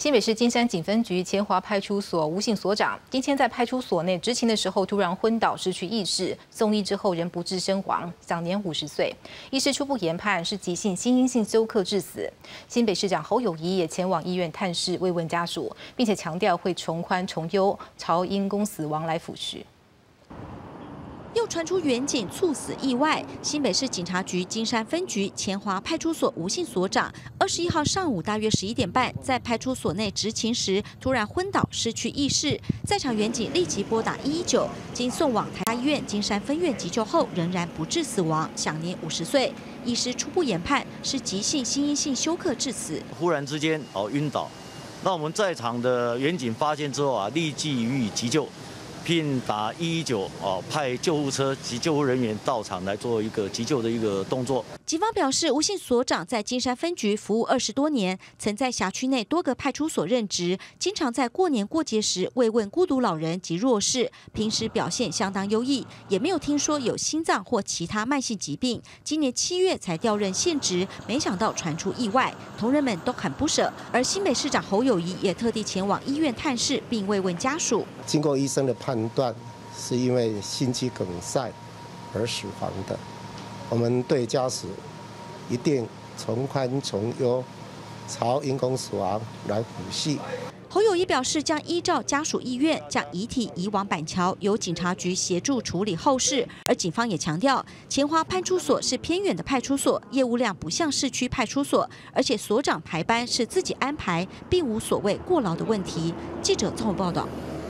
新北市金山警分局前华派出所吴姓所长今天在派出所内执勤的时候，突然昏倒，失去意识，送医之后仍不治身亡，享年五十岁。医师初步研判是急性心因性休克致死。新北市长侯友谊也前往医院探视，慰问家属，并且强调会从宽从优，朝因公死亡来抚恤。又传出远警猝死意外，新北市警察局金山分局前华派出所吴姓所长，二十一号上午大约十一点半，在派出所内执勤时突然昏倒，失去意识，在场远警立即拨打一一九，经送往台大医院金山分院急救后，仍然不治死亡，享年五十岁。医师初步研判是急性心因性休克致死。忽然之间哦晕倒，那我们在场的远警发现之后啊，立即予以急救。并打一一九哦，派救护车及救护人员到场来做一个急救的一个动作。警方表示，吴姓所长在金山分局服务二十多年，曾在辖区内多个派出所任职，经常在过年过节时慰问孤独老人及弱势，平时表现相当优异，也没有听说有心脏或其他慢性疾病。今年七月才调任现职，没想到传出意外，同仁们都很不舍。而新北市长侯友谊也特地前往医院探视，并慰问家属。经过医生的判判断，是因为心肌梗塞而死亡的。我们对家属一定从宽从优，朝因公死亡来抚恤。侯友谊表示，将依照家属意愿，将遗体移往板桥，由警察局协助处理后事。而警方也强调，前华派出所是偏远的派出所，业务量不像市区派出所，而且所长排班是自己安排，并无所谓过劳的问题。记者综合报道。